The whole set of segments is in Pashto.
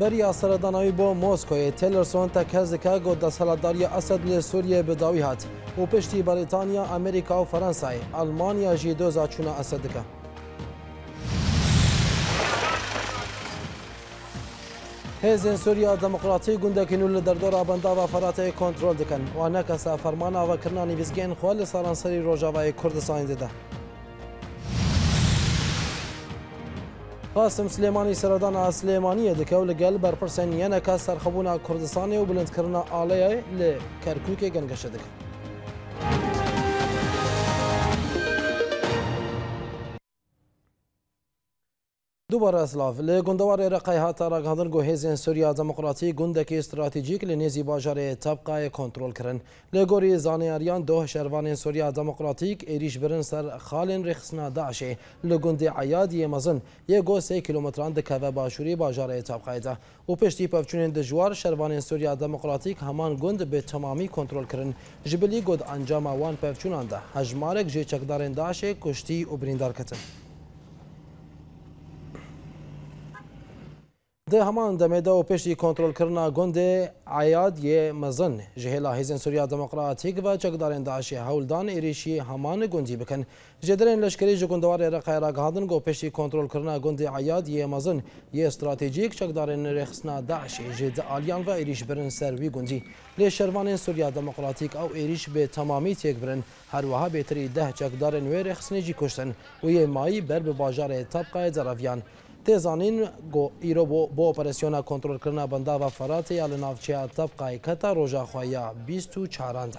بریا سردانایی با مسکوی تیلرسون تک هزکه گود سلطداری اسد لی سوریه بداوی هات و پشتی بریتانیا، امریکا و فرانسای، المانیا جی دوزا چونه اسدکه. هزین سوریا دموکراتی گنده کنول در دور آبنده و فراته کنترل دکن و نکسه فرمانه و کرنانی ویزگین خوال سرانسری روژاوه کردستان دیده. قاسم سليماني سردان سليمانیه دکاو لگل بر پرسن یه نکا سرخبونا کردستانی و بلند کرنا آلیه لکرکوک گنگشه دوباره اسلاف لی گندوار رقای هاتا را گهدن گو هیزین سوریا دموقراتی گندکی استراتیجیک لی نیزی باجار طبقای کنترول کرن لی گوری زانیاریان دو شروان سوریا دموقراتیک ایریش برن سر خالین رخصنا داعشه لی گندی عیادی مزن یه گو سی کیلومتران دکوه باشوری باجار طبقای ده و پشتی پفچونین دجوار شروان سوریا دموقراتیک همان گند به تمامی کنترول کرن جبلی گود انجام وان پفچونان ده هجمارک جی چکدارین داعشه کشتی و بریندار کتن د همان د میدا او پشتي کنټرول کرنا ګوندې عیاد یې مزن جهلا هیزن سوریا دموکراتیک و چقدارن داعشی هولدان ایریشی همان گوندی بکن جدرن لشکری جگوندوار عراق را گاهدن گو پشتي کنټرول کرنا ګوندې عیاد یې مزن یې استراتیژیک چقدارن رخصنا داعشی جد آلیان و ایریش برن سر وی گوندی له شروان سوریا دموکراتیک او ایریش به تمامی تک برن هر وها بهتری ده چقدارن وی رخصنه جی کشتن و یې مای بر به بازار طبقه زراویان تی گو ایرو بو, با اپریسیونا کنترل کرنا و فراتی یا لنافچیا طبقای کتا روژا خوایا بیستو چارانده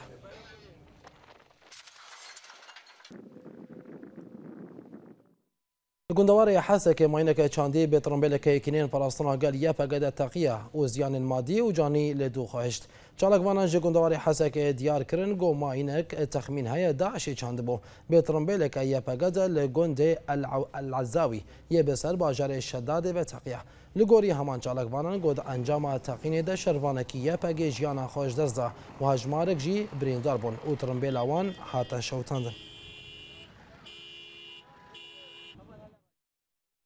گندوار حسه که ماینه که چاندی به ترمبیل که کنین پرستانا گل یه پگه تقیه و زیان مادی و جانی لدو خواهشت چالکوانا جه گندواری حسک دیار کرن گو ما اینک تخمین های داعشی چند بو به ترمبیلک یا پگد لگند العزاوی یه بسر باجر شداد و تقیه لگوری همان چالکوانان گود انجام تقین ده شروانکی یه پگی جیانا خوش دست ده و هجمارک جی بریندار بون او ترمبیل اوان حتا شوتندن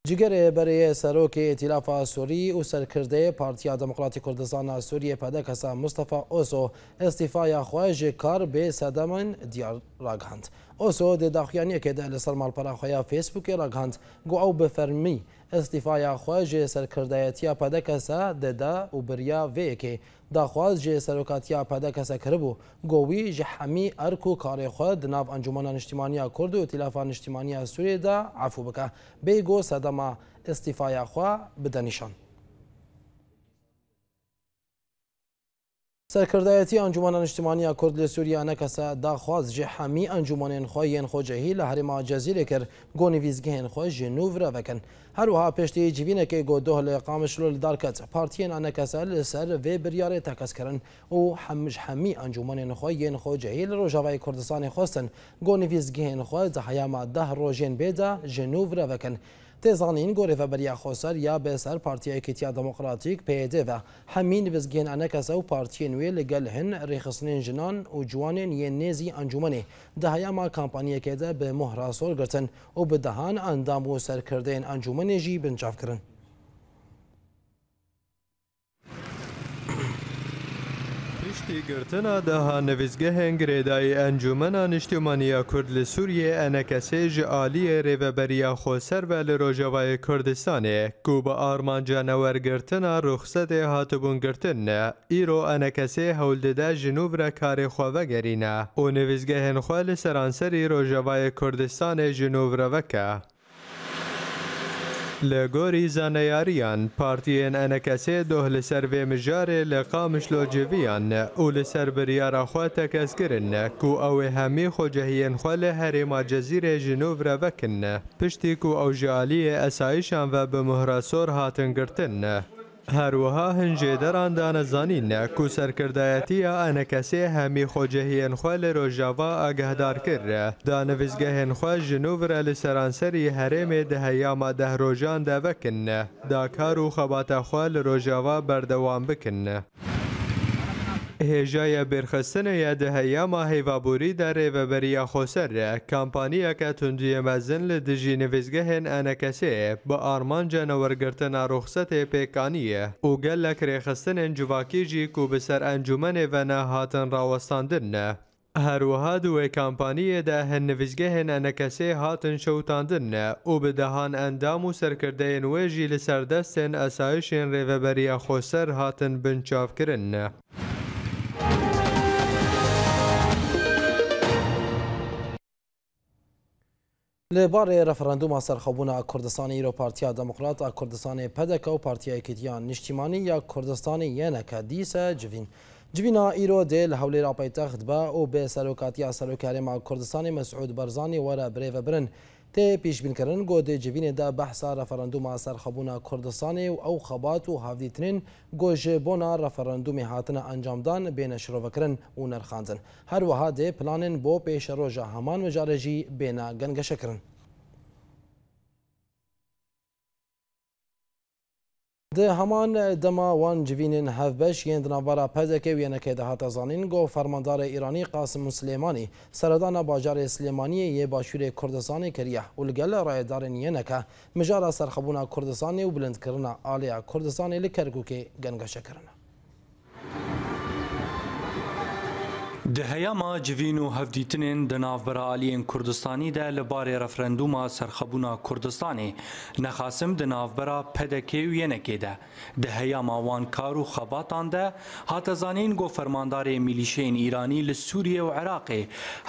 جگەرێ بەرەیە سەرۆکی ئێتیلافا سووری و سەرکردەیە پارتیا دموکراتی کوردستانە سووریە پەدەکەسا مستەفا ئۆسۆ ئێستیفایا خوۆژێ کار بێ سەدەمن دیار ڕاگەاند. ئۆسۆ دێداخیانیەکێدا لەسەر ماڵپەراخۆیا فیسبوکی ڕاگەاند گو ئەو بەفەرمی استیفایا خو جې سرکردایتیا پد کسا ددا او بریا وې کې دا خواز جې سروکاتیا پد کسا کربو ګووی جحمی ارکو کار خو د ناب انجمن نشتمانیا کورد او ائتلاف نشتمانیا سوریه دا عفو بکا بیګو صدما استیفایا خو بدنشان سەرکردایەتی ئەنجومانە نیشتمانی کورد لە سووریا نەکەسە داخواز ژێ هەمی ئەنجومانێن خۆی یەن خۆجەهی لە هەرێما جەزیرە کرد گۆنی ویزگەهێن خۆی ژێ نوورە بکەن هەروها پێشتی جیبینەکەی گۆدۆ لە قامشلول دارکەت پارتیەن ئەنەکەسە لەسەر وێ بریارێ تەکەسکردن و هەمش هەمی ئەنجومانێن خۆی یەن خۆجەهی لە ڕۆژاوای کوردستانی خۆستن گۆنی ویزگەهێن خۆی جەهەیاما ده ڕۆژێن بێدا ژێ نوورە بکەن. تزانين گوره فبريا بریا خوسر یا بسر پارتیا کتیا دموکراتیک پیده و همین بزگین انکس او پارتی نوی لگل هن ريخصنين جنان و جوانين یه نیزی انجومنه ما کمپانیا كده به مهراسور گرتن و به دهان اندام و سرکردین انجومنه جی کرن نویزگه گشتیگرتنا داها نویزگەهێن گرێدایی ئەنجومەنا نیشتیمانیا کورد لە سووریێ ئەنەکەسێ ژ آرمان جانور گرتنا رخصت هاتبون گرتن ایرو بە ئارمانجانەوەرگرتنا ڕوخسەدێ جنوب را کار خواه گرینه کارێ نویزگه هنخوه لسرانسری روجوه کردستان جنوب را وکه، لە گۆری زانەیاریان پارتیەن ئەنەکەسێ دۆه لەسەر وێمژارێ لە قامشلۆجیویان و لسر بریار خواه تکس گرن که او همی خوجهین خوال لە جزیر جنوب را بکن پشتی که او ئەو ژالیە و به مهرسور هاتن گرتن هەروەها هەنجێدەران دانەزانین کو سەرکردایەتیە ئەنەکەسێ هەمی خۆجەهێنخوا لە ڕۆژاوا ئاگەهدار کردە دانەویزگە هێنخوا ژنوورە لە سەرانسەری هەرێمێ دەهەیاما دەهڕۆژان دەبکنە داکار و خەباتەخوا لە ڕۆژاوا بەردەوام بکنە. هێژایە بێرخستنەیە دەهەیەما هەیڤبووری دەڕێ بە بەریا خۆسەرە کامپانیەکە توندویە مەزن لە دژی نوێزگەهێن ئەنەکەسێ بە ئارمانجە نەوەرگرتە ناڕۆخسەتێ پێکانیە و گەل لە کرێخستنێن جوواکیژی و بەسەر ئەنجومەنێ ڤەنە هاتن ڕاوەستاندنە. هەروەها دوێ کامپانیەدا هەن نوێزگەهێن ئەنەکەسێ هاتن شەوتاندنە و بدەهان ئەندام و سەرکردەیەن وێژی لەسەردەستێن ئەسایشێن ڕێڤەبەریە خۆسەر هاتن بنچافکردنە. لی بار رفراندوم سرخوبون کردستان رو پارتیا دموکرات کردستان پدک و پارتیا کدیان نشتیمانی یا کردستان ینک دیس جوین جوینا ایرو دل حولی را پایتخت با او به سلوکاتیا سلوکاریم کردستان مسعود برزانی ورا بریو برن تی پیشبینکردن گو د جوین دا بحثا رفراندوم سرخبونا کردستان و او خبات و هاودیتنین گو جبونا رفراندوم هاتن انجامدان بین شروکرن و نرخاندن هر وها دی پلانن بو پیش روژا همان وجارجی بین گنگشکرن د همان دما وان جوینن هفبش یند نوارا پزکه وینه که ده هات زانین گو فرماندار ایرانی قاسم سلیمانی سردان باجار سلیمانی یه باشور کردستان کریه ولگل رایدارن ینکه مجارا سرخبونا کردستان و بلند کرنا آلیا کردستان لکرگو که گنگشه کرنه د هیاما جوینو هفدیتنین د نافبر عالیین کوردستاني د لبار رفرندوما سرخبونا کوردستاني نخاسم د نافبر پدکی وینه کېده د هیاما وان کارو خباتان ده هاتزانین گو فرماندار میلیشین ایرانی ل سوریه او عراق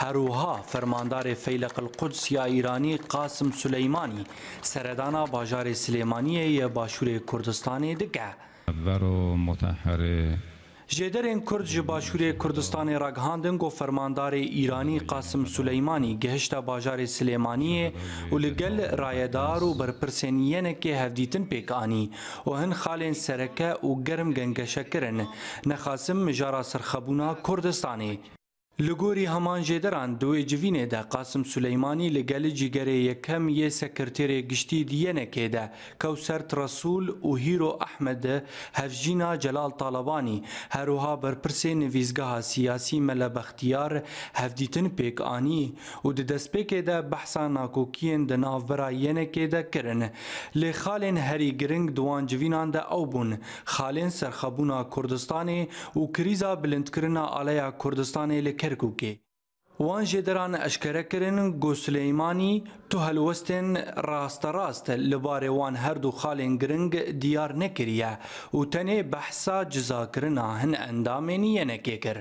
هروها فرماندار فیلق القدس یا ایرانی قاسم سلیمانی سردانا بازار سلیمانی یا باشور کوردستاني دګه ورو متحره جدرین کرد جی باشوری کردستان راگهاندن گو فرماندار ایرانی قاسم سلیمانی گهشتا باجار سلیمانی و لگل رایدار و برپرسینین که هفدیتن پیکانی و هن خالین سرکه و گرم گنگشه کرن نخاسم مجارا سرخبونا کردستانی لګوري همان جیدران دو اجوینه د قاسم سلیمانی لګل جګره یکم یې سکرټری گشتي دینه کېده کوثر رسول او هیرو احمد هفجینا جلال طالبانی هروها برپرسې نویزګه سیاسي مل بختیار هفدیتن پک انی او د دسپکې د بحثا ناکوکین د ناورا ینه کېده کرن ل خالن هری ګرنګ دوان جوینان د اوبون خالن سرخبونا کردستان او کریزا بلندکرنا علیا کردستان لکه Kerkûkê. Wan jê deran eşkere kirin ku Sileymanî tu helwestên rasterast li barê wan her du xalên giring diyar nekiriye û tenê behsa cizakirina hin endamên yenekê kir.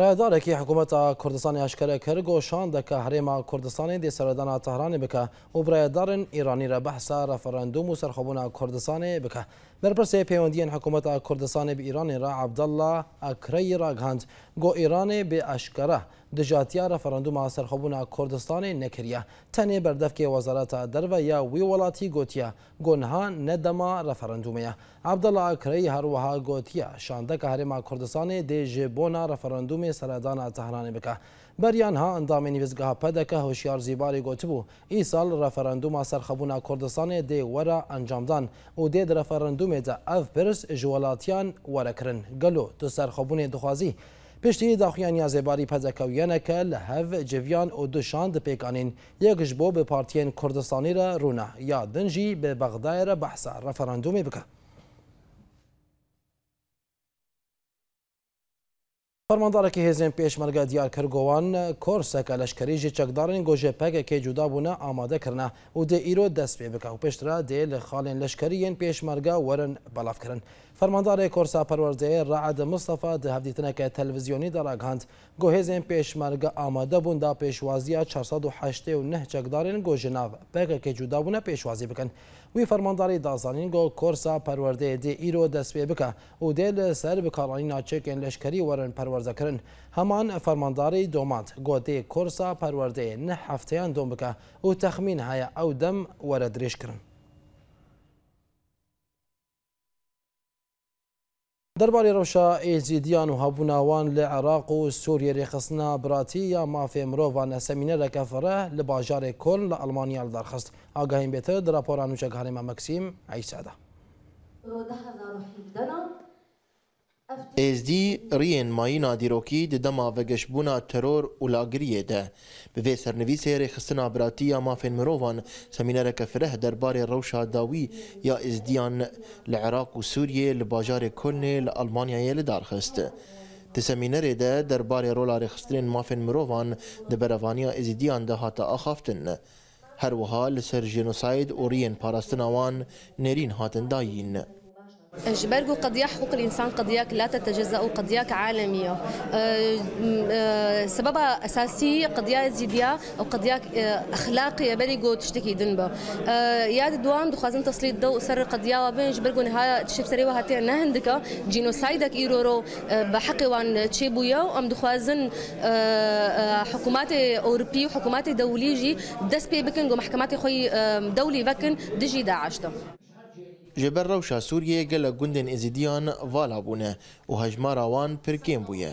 رایدارێکی حکوومەتە کوردستانی ئاشکرە کرد گۆشان دەکە هەرێما کوردستانی دێسەردانا تەهرانی بکە و برایەدارن ئیرانی رە بەحسا ڕەفەرەندوم و سەرخەبوونا کوردستانی بکە. در پرسی پیوندی این حکومت کردستان به ایران را عبدالله اکری را گند گو ایران به اشکره در جاتی ها رفراندوم آسر خوبون کردستان نکریه تنی بردف که وزارت در یا وی ولاتی گوتیه گونها ندما رفراندومیه عبدالله اکری هر وحا گوتیه شانده که هرم کردستان در جبون رفراندوم سردان تهران بکه بەریانها ئەندامی وزگەها پەدەکە هۆشیار زیباری گوتبوو ئیسال ڕەفەرەندوما سەرخەبوونا کوردستانی دێ وەرە ئەنجامدان و دێ ڕەفەرەندومێدا ئەف پرس ژوەڵاتیان وەرەکردن گەلو تو سەرخەبوونێ دخوازی. پشتی داخیانیا زێباری پەزەکەویەنەکە لە هەف جیویان و دوشان دپێکانین یەکش بۆ بە پارتیەن کوردستانی رە ڕوونا یا دنجی بە بەغدایرە بەحسا ڕەفەرەندومی بکە. فەرماندارێکی هێزیان پێشمەرگە دیارکردگۆوان کۆرسەکە لەشکەریژی چەکدارن گۆژێ پەکێکی جودا بوونە ئامادەکردە و دە ئیرۆ دەست پێ بکە و پێشترا دێ لە خاڵێن لەشکەریەن پێشمەرگە وەرن بەڵافکردن. فەرماندارێ کۆرسا پەروەردەیە ڕعادە مستەفا دەهفتنەکە تەلویزیۆنی دەڕگاند گۆهێزێن پێشمەرگە ئامادەبووندا پێشوازیە 1970 و نەهچەکدارێن گۆژناو پێکەکە جودابوونە پێشوازی بکەن وی فەرمانداری دازانین گۆ کۆرسا پەروەردەیە دێ ئیرۆ دەست پێ بکە و دێ لە سەر بکارانی ناچێکێن لەشکری وەرن پەروەردەکردن هەمان فەرمانداری دۆمات گۆدێ کۆرسا پەروەردەیە نە هەفتەیان دۆم بکە و تەخمین هەیە ئەو دەم وەرە درێژکردن دەربارەی ڕەوشە ئێزیدیان و هەبووناوان لە عێراق و سووریە ڕێخستنا براتی یا مافێ مرۆڤان نەسەمینەرەکە فەرە لە باژارێک کۆل لە ئەلمانیا دەرخست ئاگاهین بێتە دراپۆران و چەکارێمە مەکسیم ئەیسادا. Êzî riyên mayî nadîrokî di dema vegeşbûna teror û lagiriyê de. Bi vê sernivîsê rêxistina biratiya mafên mirovan semînereke fireh derbarê rewşa dawî ya êzdiyan li Iraq û Sûriyê li bajarê Kolnê li Almanyayê lidarxist. Di semînerê de derbarê rola rêxistinên mafên mirovan di berevaniya êzîdiyan de hata axaftin. Her wiha li ser jenûsayd û riyên parastina wan nêrîn hatin dayîn. جبرجو قضية حقوق الإنسان قضية لا تتجزأ قضية عالمية آه، آه، سببها أساسي قضية زيدية أو قضية آه، أخلاقية بريجو تشتكي ذنبها يا دوام دو خازن تسليط ضوء سر قضية وبين جبرجو نهاية تشف سريوة هاتي نهندكا جينوسايدك إيرورو بحقي وان تشيبو يو ام دو خازن حكومات أوروبية وحكومات دولية دس بي بكن ومحكمات خوي دولي بكن دجي داعشتا ji ber rewşa Sûriyeyê gelek gundên Êzidiyan vala bûne û hejmara wan pirkêm bûye.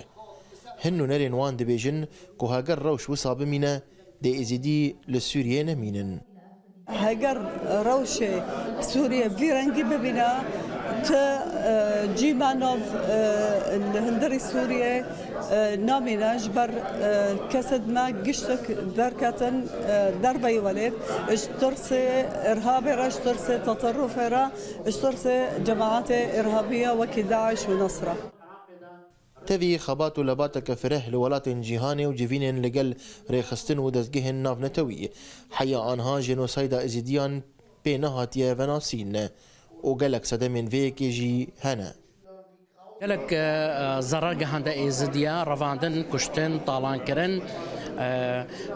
Hin nûnerên wan dibêjin ku heger rewş wisa bimîne dê Êzidî li Sûriyê nemînin. Heger rewşê Sûriye vî rengî bibîne آه، جيبانوف آه، الهندري سوريا آه، نامينا جبر كسد ما قشتك دركة دربة ولد اشترس إرهابي را اشترس تطرف را اشترس جماعات إرهابية وكداعش ونصرة تبي خبات لبات كفره لولات جيهاني وجيفين لقل ريخستن ودزجهن ناف نتوي حيا آنها جنوسايدا إزيديان بينها تيافناسين وقالك سدامين فيك يجي هنا قالك آه، زراقة هندا ايزيديا رفاندن كشتن طالان كرن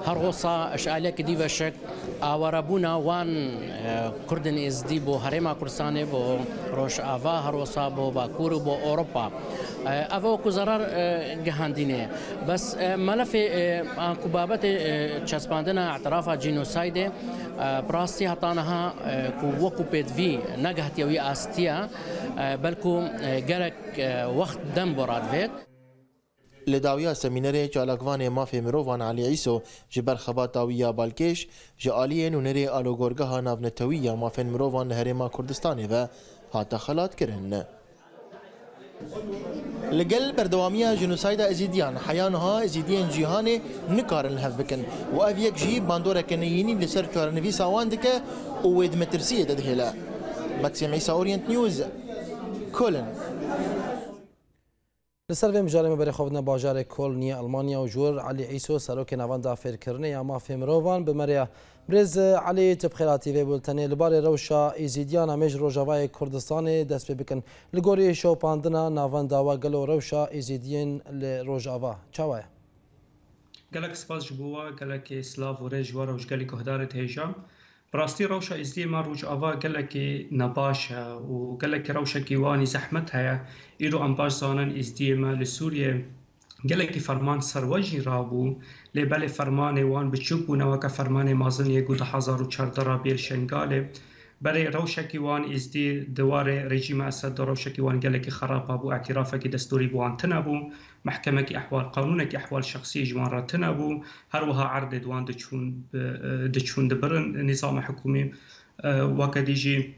هەڕۆسا آه، ئەشعالەکی دیوەشک ئاوەرەبوونا وان آه، کوردن ئێزدی بۆ هەرێما کورسانێ بۆ ڕۆژ بو هەڕۆسا بۆ بو و بۆ ئۆڕۆپا ئەوە وەکو بس آه، ملف بەس مەلەفێ ئاکو بابەتێ چەسپاندنە ئەعترافا جینۆسایدێ پڕاستی هەتانەها وەکو پێتوی نەگەهتیەوەی ئاستیە بەلکو گەرەک وقت دم براد ڕادوێت. لداویا سمینر چالاکوان مافی مروان علی عیسو جبر خبا تاویا بالکش جالی نونر آلوگورگاه ناونتویا مافین مروان هرما کردستانی و حتی خلات کرن لگل بردوامیه جنوساید ازیدیان حیانها ازیدیان جیهان نکارن هف بکن و او یک جی باندور کنیینی لسر چارنوی ساوان دکه او وید مترسیه ددهلا مکسیم عیسا اورینت نیوز کلن لسر ویم جارم بر خود باجار کل نی آلمانیا و جور علی عیسو سروک نوان دافر کرنه یا ما فیمروان به مریا برز علی تبخیراتی و بلتنی لبار روشا ایزیدیان همیش روژاوای کردستان دست بکن لگوری شو پاندنا نوان داوا گلو روشا ایزیدین لروژاوا چاوه گلک سپاس جبوا گلک سلاف و رجوار و جگلی کهدار تهیجام براستی روش ما روش آوا گلکی نباشه و گلکی روش کیوانی زحمت هیا ایرو ام باش زانن ما لسوریه گلکی فرمان سروجی رابو لی بله فرمان وان بچوب و نوکه فرمان مازن یکو ده هزار و چرده را بیر شنگاله برای روشکی وان ازدی دوار رژیم اسد روشکی وان گلک خراب ابو اعترافکی دستوری بوان تنبو محکمه کی احوال قانون کی احوال شخصی جوان را تنبو هر وها عرض دوان دچون دچون دبرن نظام حکومی وکدیجی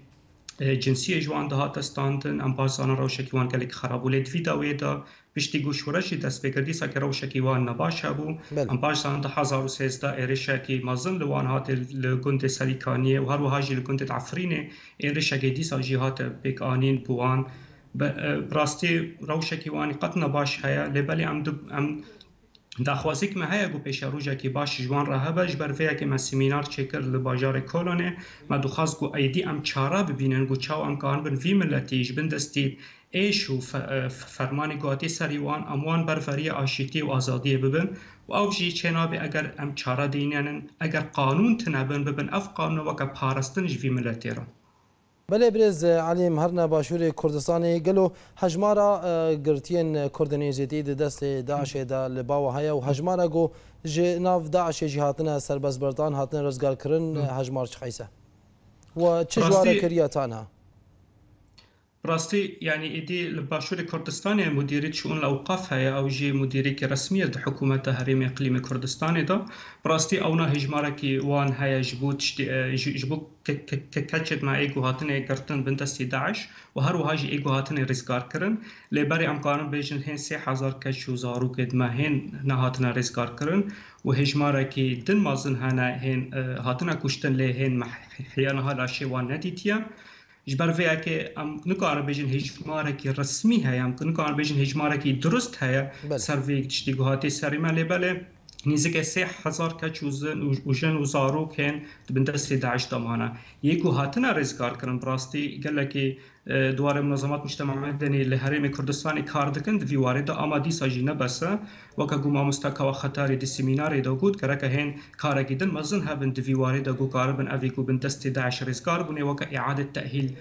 جنسی جوان ده هات استاندن ام بازان روشکی وان گلک خراب ولید وی دا Piştî Şûreşî destpêkirdî sakerawşekî wan nebaş hebû em Pakistanê di hezar û sêzda êrişekê mezin li wan hat li gundê Serîkaniyê û herwiha jî li gundê Efrînê êrişekê dîsa jî hate pêkanîn bû wan e, rastî rewşekî wanî qet nebaş heye lêbelê em em داخوازیک مه هەیە و پێشە ڕژێکی باش ژوان ڕاهبە ji بەرفەیەکی مە سیمینار چێکرد لە باژارێک کۆلۆنێ مە دوخواست و ئەیدی ئەم چارە ببینن و چاو ئەمکان بن وی ملەتیش بندەستیت ایش و فرمان گاتی سری وان اموان برفری آشتی و آزادی ببن و او جی چناب اگر ام چارا دینن اگر قانون تنبن ببن اف قانون وکا پارستن جوی ملتی را بله برز علی مهرنا باشور کردستان گلو حجمارا گرتین کردنیزیتی د دست داعش دا لباو هيا و حجمارا گو جناف داعش جهاتنا سرباز بردان هاتن رزگار کرن حجمار چخیسه و چه جواره کریاتانا؟ راستي يعني إدي الباشوري كردستاني مديري شؤون الأوقاف هي أو جي مديري رسمية د حكومة تهريم إقليمي كردستان دا براستي أونا هجمارة كي وان هيا جبوت جبو كاتشت مع إيكو هاتن كرتن بنت سي داعش وهر وهاج إيكو هاتن ريسكار كرن لبري أم قارن بيجن هين سي حزار كاتش زارو كد ما هين نهاتنا ريسكار كرن وهجمارة كي دن مازن هنا هين اه، هاتنا كشتن لهين هين محيانا هلا شي وان نتيتيا ji ber vê yekê em nikar bêjin hejmarekî resmî heye em nikar bêjin hejmarekî durust heye ser vê tiştî guhatê serî me lêbelê نزدیک 3000 کچ وژن و زاروکن دبن دستی داعش دمانه یکو هاتنه رزگار کرن براستی گلکی دواره منظمات مجتمع مدنی لحرم کردستان کار دکن دوی وارد اما دی ساجی نبسه وکا گوما مستقا و خطاری دی سیمیناری دا گود کرا که هین کارا گیدن مزن هبن دوی وارد گو کاربن اوی گو بن دستی داعش رزگار بونه وکا اعاده تأهیل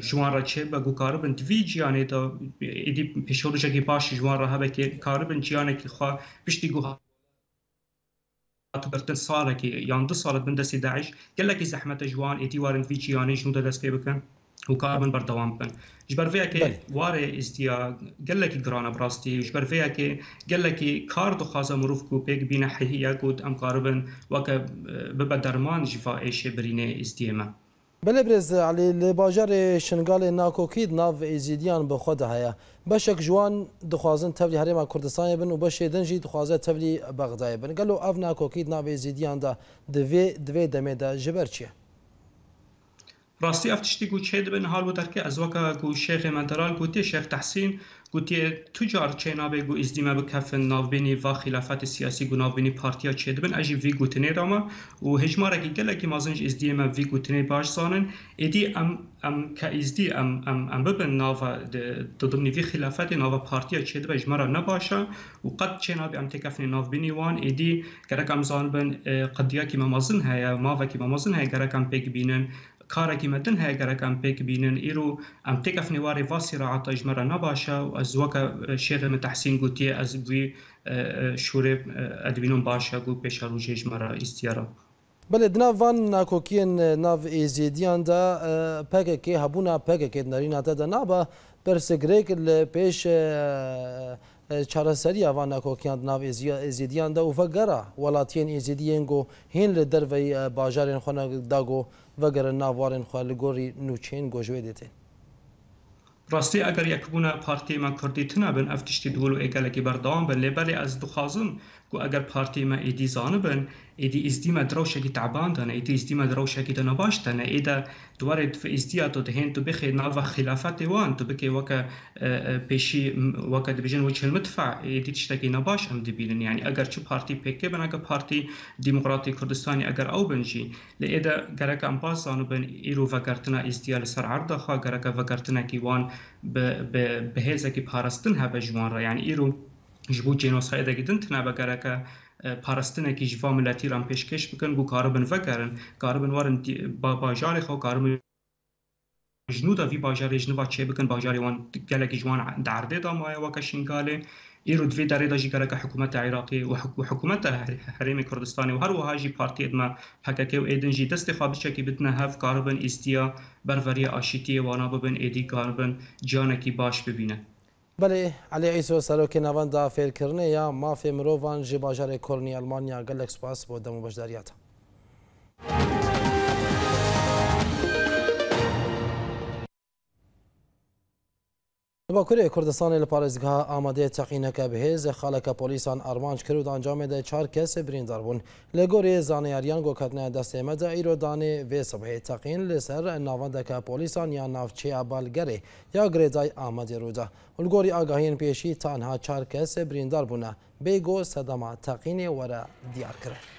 جوان را چه با گو کاربن دوی جیانه دا ایدی پیشورجا گی باش جوان را هبه که کاربن جیانه که خواه پشتی گو برتن ساڵێکی یان دو ساڵت بن دەستی داعش گەلێکی زەحمەتە جوان ئێتی وارن ڤچی یانەیش و دەدەست پێ بکەن وکاربن بەردەوام بن ژبەرڤەیەکێ وارێ ئیسیا گەلێکی گرانە بڕاستی ژبەرڤەیەکێ گەلێکی کار دخوازە مرۆڤ و پێک بینە حەهەیە گوت ئەم کاربن وەکە ببە دەرمان ژفاعێشێ برینێ ئیسدیێمە. بله برز علی لباجر شنگال ناکوکید ناو ایزیدیان به خود هیا بشک جوان دخوازن تولی حریم کردستان بن و بشه دنجی دخوازه تولی بغداد بن گلو او ناکوکید ناو ایزیدیان دا دوی دوی دمه دا جبر چیه راستی افتشتی گو چه دبن حال بودر که از وکا گو شیخ منترال گوتی شیخ تحسین گوتیه تجار چینا به گو ازدیمه به کف ناوبینی و خلافت سیاسی گو ناوبینی پارتیا چه دبن اجی وی گوتنه راما و هجماره که گله که مازنج ازدیمه وی گوتنه باش زانن ادی ام ام که ازدی ام ام ام ببن ناوا ددمنی وی خلافت ناوا پارتیا چه دبن اجماره نباشه و قد چینا به ام تکفن ناوبینی وان ادی گره کم زان بن قدیا که مازن هیا ما و که مازن هیا گره کم پیک بینن کارەکی هەیەگەرەکان پێک بینن ئیر و ئەم تێکە فنیواری ڤاسی ڕعاتە ژمەرە نەباشە و ئەس وەکە شێرە مەتەحسین گوتیە ئەس بووی شوورێ ئەدوینم باشە و پێشە ڕژێ ژمەرە ئیسیارە. بلێ دناوان ناکۆکیên nav êzêdiyanda pekekê hebûna pekekê nerînate de naba persegirêk li pêş چارەسەریە وانەکۆکیان ناو ئێزیدیاندا و ڤگەرە وڵاتیان ئێزیدیەن گۆ هێن لە دەرەی باژارێن خۆنەداگۆ ڤگەرە ناوارێن خوا لە گۆری نوچێن گۆژێ دێتێن. ڕاستی ئەگەر یەکبوونە پارتیمە کوردی تنابن ئەف تشتی دوول و ئێگەلێکی بەردەوام بن لێبەری ئەس دخوازم و ئەگەر پارتیمە ئیدی زانە بن edi izdima draušegi taabandana, edi izdima draušegi da nabaštana, eda dvaret v izdija to dehen to behe nava khilafate wan, to beke waka eh, eh, peshi waka dibijin wich المدفع edi tishtaki nabash am dibilin, yani agar chu parti peke ben aga parti demokratik kurdistani agar au benji, le eda garaka ampasanu ben iru vakartana izdiyal sar arda kha garaka vakartana ki wan be behezaki parastin habe jwan ra, yani iru جبو جنوسايدا جدا تنابا پاراستنێکی جیوا ملەتیران پێشکەش بکەن و کاربن vekەرن کاربن وارن باژارێک خۆ کارمن ژنودا وی باژارێ ژنوا چێ بکەن باژارێوان گەلێکی جوان دەردێ دامایە وەکە شنگالێ ئێرو دوێ دەڕێدا ژیگەلەکە حکوومەت عێراقی و حکوومەت هەرێمی کوردستانی و هەروەهاژی پارتیێتمە حەکەکە و ئێدنجی دەستی خابچێکی بتنە هەف کاربن ئیسیا بەرڤەریە ئاشتیە وانا ببن ئێدی کاربن جانێکی باش ببینە. بله علی عیسو سروک نوان دا فیل کرنه یا مافی مرووان جی باجار کلنی المانیا گلک سپاس بودم و بجداریتا باکوری کردستان لپارزگاه آماده تقینه که بهیز خالک پولیسان ارمانج کرد انجام ده چار کس بریندار بون. لگوری زانیاریان گو کتنه دست مده ایرو دانه و سبه تقین لسر نوانده که پولیسان یا نفچه عبال یا گریدای آماده روده. لگوری آگاهین پیشی تانها چار کس بریندار بونه بیگو صدما تقین وره دیار کرد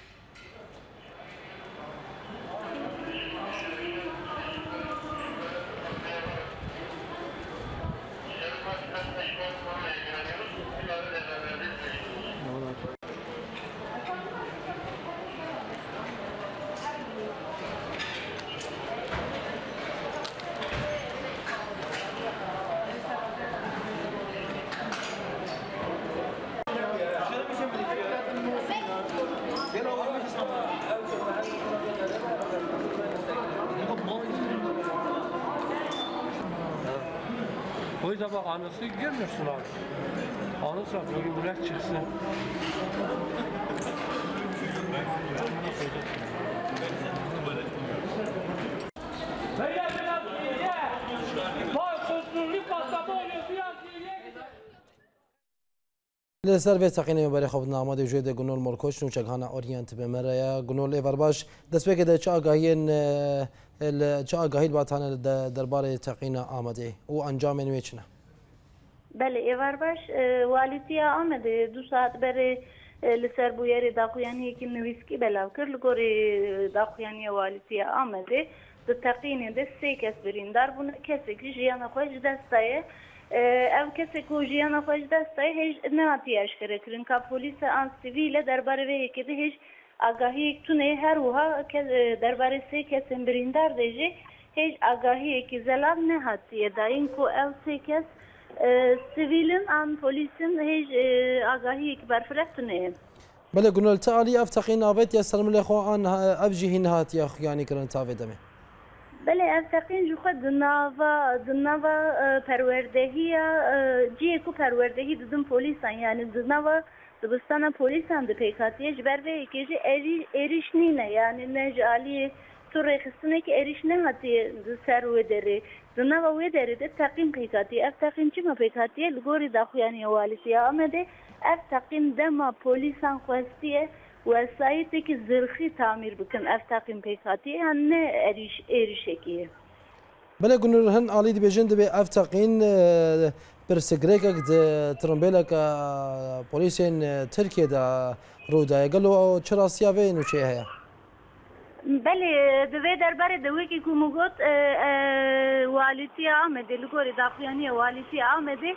Bize bak anısı görmüyorsun abi. Anısı bak bugün buraya çıksın. Beyler beyler beyler. Vay kusurlu kasabı oluyor. Li ser vê seqînê Mêberê xebitina Amadê jê de gunol morkoç û çekhana oriyên tibe mere ye gunol êver baş destpêkê de çi agahiyên çi agahî batane li derbarê teqîna Amedê û encamên wê çi ne? Belê êver baş walîtiya Amedê du saat berê li ser bû yerê daxuyaniyekî nivîskî belav kir li gorê daxuyaniya walîtiya Amedê di teqînê de sê kes birîndar bûne kesekî jiyana xwe ji dest daye ev ku jiyana xwe ji destayê hêj nehatiye eşkerekirin ka polîsa an sivî derbarê vê yekêdî hêj agahiyek tunê her wiha derbarê sê kesên birîndar de jî hêj agahiyekî zelal nehatiye dayîn ku ev sê kes سیویلن آن پلیسن هیچ آگاهی که برفرت نه. بله گنول تعالی افتخین آبت یا سلام لخو آن افجهین هات یا خیانی کردن تعبیدمه. بله از تقین خود د ناوا د ناوا پروردهی جی کو پروردهی دزم پولیسان yani د ناوا Dibistana polisan di PKT'ye ji ber vê yekê jî erişnîne yani me ji aliyê tu rêxistinekî erişne hatiye di ser wê derê di nava wê derê de teqîn PKT'ye ev teqîn çima PKT'ye li gorî daxuyaniya walîsiya Amedê ev teqîn dema polisan xwestiye وسایتی که زرخی تعمیر بکن افتاقیم پیکاتی هنه اریش بله تامیر بکەن ئەفتاقیم پێکاتی هەن نە ئەریش ئێریشێکیە بەە گونر هەن ئالی دبێژن دەبێ ئەفتاقین پرسەگرێکێک گلو پۆلیسێن ترکێدا ڕوودایە گەل و چراسیاوێ نوچێ هەیە بەێ دەوێ دەربارێ دەوێکی کومگوت والیتی اه، ئامەدە اه، لگۆری داخیانیە والیتی آمده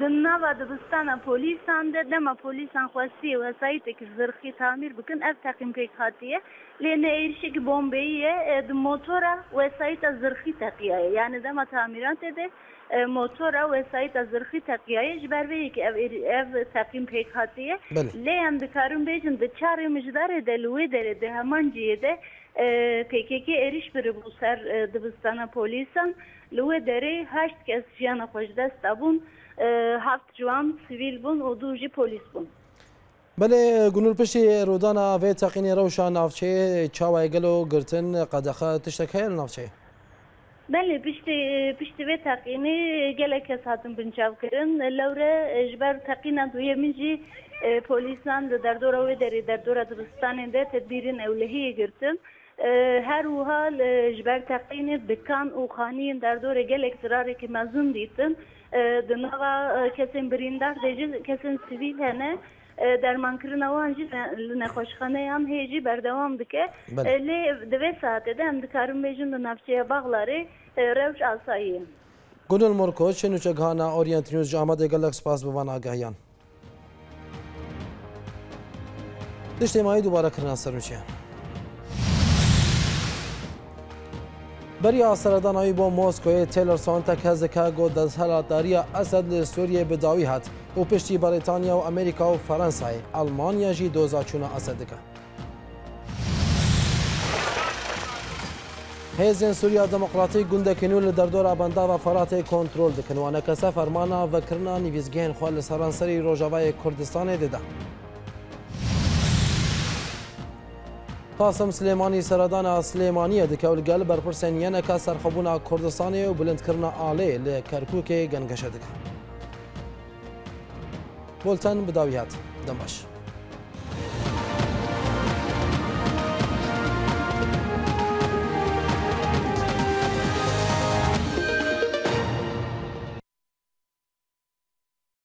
Dınava dibistana polisan de dema polisan xwestiye vesayeteke zirxî tamir bikin ev teqîmkek hatiye lêne êrişekî Bombeyê e, di motora vesayeta zirxî teqiyaye yani dema tamiran te de e, motora vesayeta zirxî teqiyaye ji ber vê ki ev ev teqîm pêk hatiye lê em dikarin bêjin di çarê mijdarê de li wê derê de heman ciyê de e, PKK êriş biribû ser dibistana polîsan li wê derê heşt kes jiyana xweş dest dabûn هفت جوان سویل بون و دو جی پولیس بون بله گنور پشتی رودانا و تاقین روشا نافچه چاوای گلو گرتن قدخه تشتک هیل نافچه بله پشتی پشتی و تاقینی گله کس هاتن بنچاو کرن لوره جبر تاقینا دویه منجی پولیسان در دورا و دری در دورا درستان ده تدبیرین اولهی گرتن هر وها جبر تاقینی دکان و خانین در دور گله اصراری که مزون دیتن دماغا کسی بریندار دیجی کسی سیویل هنه درمانکردن وان جی نخوشخانه هم هیجی بردوام دکه لی دوی ساعته ده هم دکارم بیجن ده نفچه باغلاری روش آسایی گلون مرکوز چنو چگهانا اورینت نیوز جامده گلک سپاس بوان آگهیان Dış temayı duvara kırılan sarıçıya. بریا سردانایی بۆ مۆسکۆیە تێلەرسۆنتە کەزەکە گۆ دەزهەلاتداریە ئەسد لێ سووریە بداوی هات و پشتی بەریتانیا و ئەمریکا و فەەنسای ئەلمانیاژی دۆزاچوونە ئەسەدەکە. هێزیان سووریا دموکراتی گوندەکەن و لە دەردۆرا بەنداوە فەراتەی کۆنتترۆل دکەنوانە کەسە فەرمانە بەکردنا نیویزگەهێن خوا لە سەرانسەری ڕۆژاوای کوردستانی دەدا. قاسم سليمانی سردان سلیمانی دکول گل بر پرسن ینکا سرخبونا کردستانی و بلند کرنا آلی لکرکوک گنگشه دکا بولتن بداویات دمشق